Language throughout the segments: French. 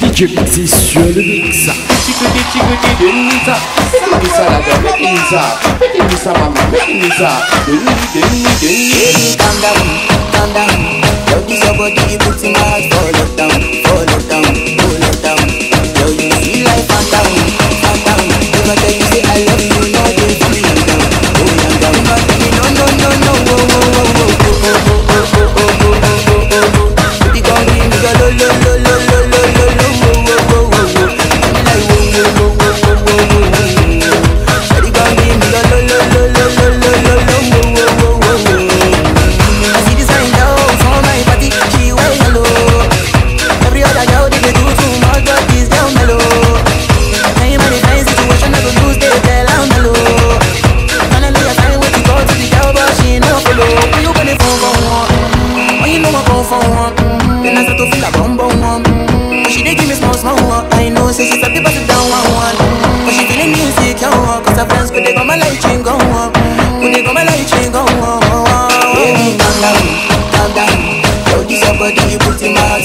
DJ Mixi sur le mix. Chikuti chikuti de Nisa Salami salada, mekiniza Mekiniza mama, mekiniza De Nisa I know say she's a bit it down one one. But she feeling insecure, cause her friends could they come my light chain go on. Could they come my light chain go on? Baby, calm down, calm down. Yo, this your body, you put in my heart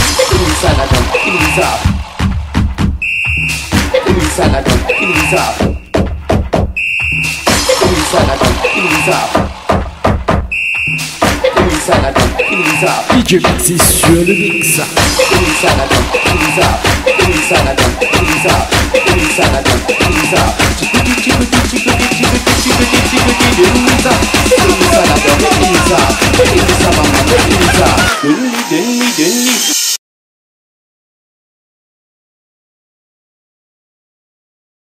up. Give me salad, give me up. Give me salad, give me up. Give. DJ Maxi sur le mix? Give me salad, give me up. Give me salad, give me up. Give me salad, give me up. Chickity chickity chickity chickity chickity chickity give me up. Give me salad,